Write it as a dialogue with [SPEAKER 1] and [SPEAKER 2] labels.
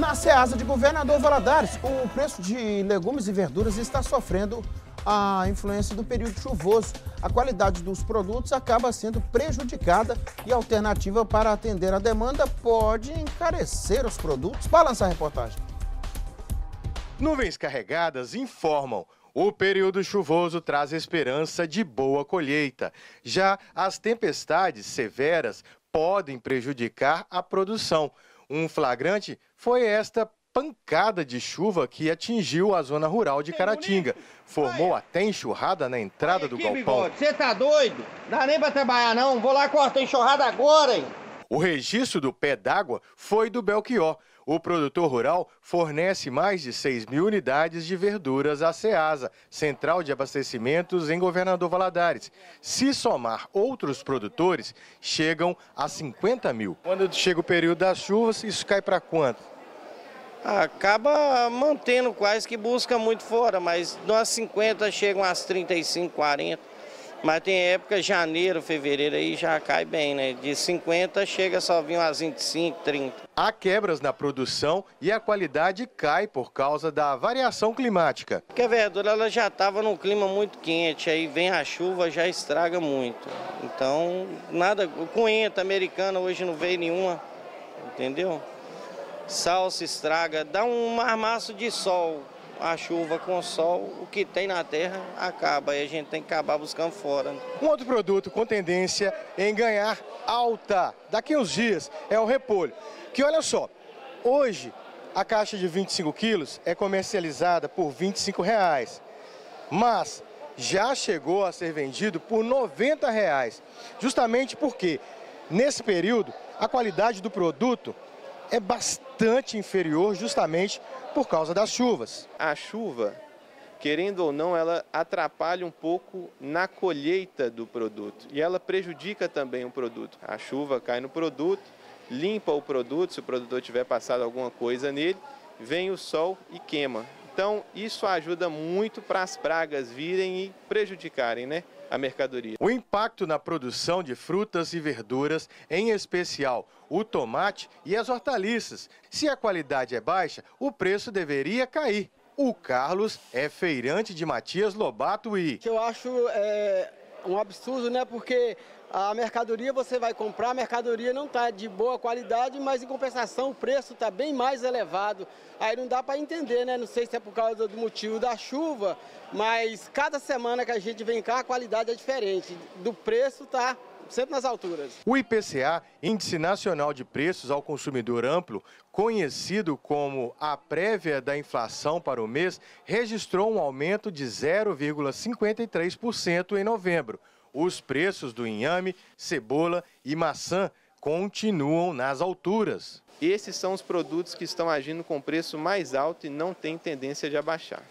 [SPEAKER 1] Na Ceasa de Governador Valadares, o preço de legumes e verduras está sofrendo a influência do período chuvoso. A qualidade dos produtos acaba sendo prejudicada e a alternativa para atender a demanda pode encarecer os produtos. Balança a reportagem.
[SPEAKER 2] Nuvens carregadas informam. O período chuvoso traz esperança de boa colheita. Já as tempestades severas podem prejudicar a produção. Um flagrante foi esta pancada de chuva que atingiu a zona rural de Caratinga. Formou até enxurrada na entrada do galpão.
[SPEAKER 3] Você tá doido? Dá nem pra trabalhar não. Vou lá cortar enxurrada agora, hein?
[SPEAKER 2] O registro do pé d'água foi do Belchior. O produtor rural fornece mais de 6 mil unidades de verduras à SEASA, Central de Abastecimentos em Governador Valadares. Se somar outros produtores, chegam a 50 mil. Quando chega o período das chuvas, isso cai para quanto?
[SPEAKER 3] Acaba mantendo quase que busca muito fora, mas nas 50 chegam às 35, 40. Mas tem época, janeiro, fevereiro, aí já cai bem, né? De 50 chega só vir umas 25, 30.
[SPEAKER 2] Há quebras na produção e a qualidade cai por causa da variação climática.
[SPEAKER 3] Porque a verdura ela já estava num clima muito quente, aí vem a chuva, já estraga muito. Então, nada, coenta americana hoje não veio nenhuma, entendeu? Sal se estraga, dá um marmaço de sol, a chuva com o sol, o que tem na terra acaba e a gente tem que acabar buscando fora.
[SPEAKER 2] Um outro produto com tendência em ganhar alta daqui uns dias é o repolho. Que olha só, hoje a caixa de 25 quilos é comercializada por 25 reais, mas já chegou a ser vendido por 90 reais, justamente porque nesse período a qualidade do produto é bastante inferior justamente por causa das chuvas.
[SPEAKER 4] A chuva, querendo ou não, ela atrapalha um pouco na colheita do produto e ela prejudica também o produto. A chuva cai no produto, limpa o produto, se o produtor tiver passado alguma coisa nele, vem o sol e queima. Então, isso ajuda muito para as pragas virem e prejudicarem, né? a mercadoria.
[SPEAKER 2] O impacto na produção de frutas e verduras, em especial o tomate e as hortaliças. Se a qualidade é baixa, o preço deveria cair. O Carlos é feirante de Matias Lobato e...
[SPEAKER 5] Eu acho é, um absurdo, né? Porque a mercadoria você vai comprar, a mercadoria não está de boa qualidade, mas em compensação o preço está bem mais elevado. Aí não dá para entender, né? Não sei se é por causa do motivo da chuva, mas cada semana que a gente vem cá a qualidade é diferente. Do preço está sempre nas alturas.
[SPEAKER 2] O IPCA, Índice Nacional de Preços ao Consumidor Amplo, conhecido como a prévia da inflação para o mês, registrou um aumento de 0,53% em novembro os preços do inhame, cebola e maçã continuam nas alturas.
[SPEAKER 4] Esses são os produtos que estão agindo com preço mais alto e não têm tendência de abaixar.